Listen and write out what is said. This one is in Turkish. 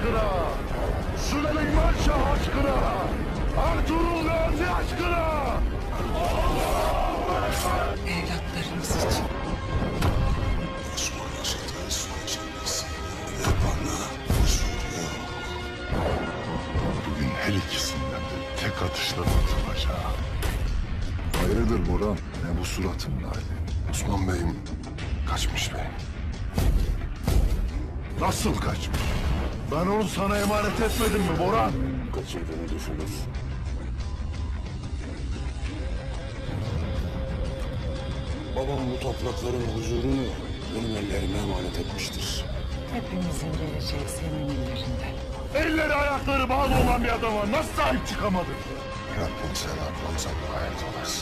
aşkına, Süleyman Şah aşkına, Ertuğrul Gazi aşkına. Evlatlarımız için. Osmanlı Sultan Süleyman ve bana huzur yok. Bugün her ikisinden de tek atışla kurtulacağım. Hayırdır Boran? Ne bu suratın hali? Osman Bey'im kaçmış bey. Nasıl kaçmış? Ben onu sana emanet etmedim mi Boran? Kaçırdığını düşünür. Babam bu toprakların huzurunu benim ellerime emanet etmiştir. Hepimizin geleceği senin ellerinden. Elleri ayakları bağlı olan bir adama nasıl sahip çıkamadın? Rabbim sen Ramazan'la hayat olasın.